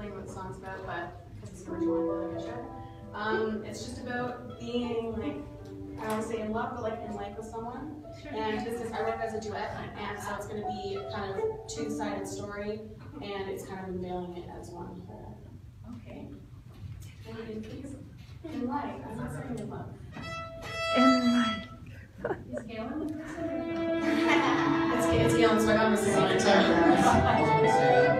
explain what the song's about, but because it's the original one, I should. Um, it's just about being like, I don't want to say in love, but like in like with someone. And this is, I wrote it as a duet, and so it's going to be kind of two-sided story, and it's kind of unveiling it as one whole. Okay. And in peace, in life, I'm not saying in love. In life. Is Galen the person? It's, it's Galen, so I got him to sing it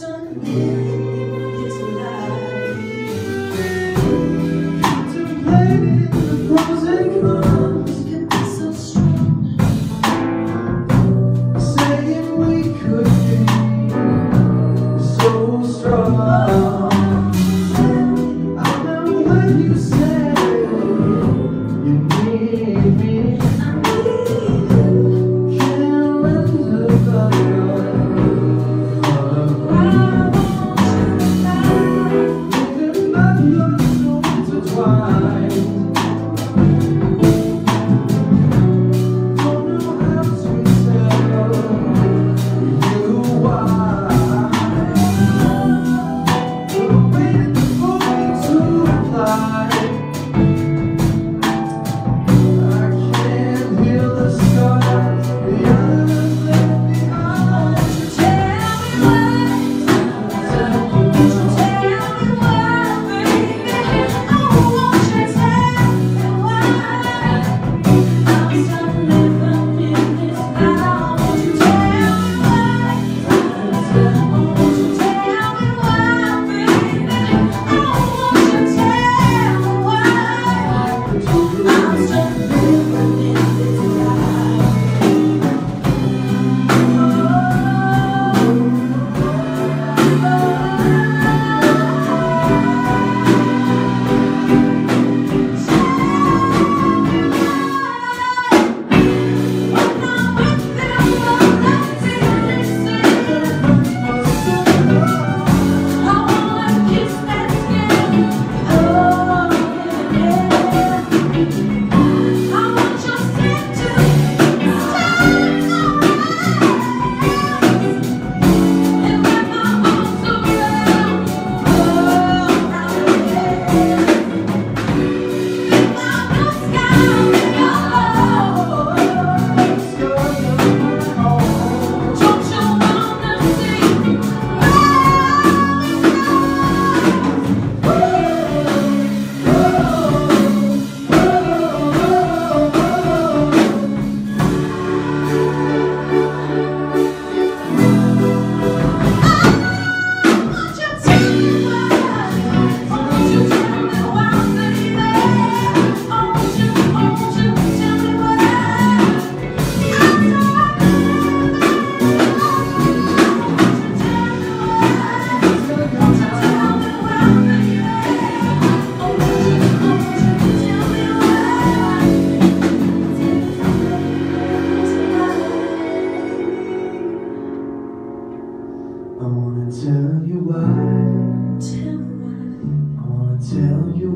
monster.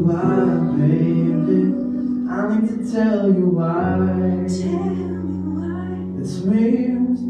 why, baby. I need to tell you why. Tell me why. It's me who's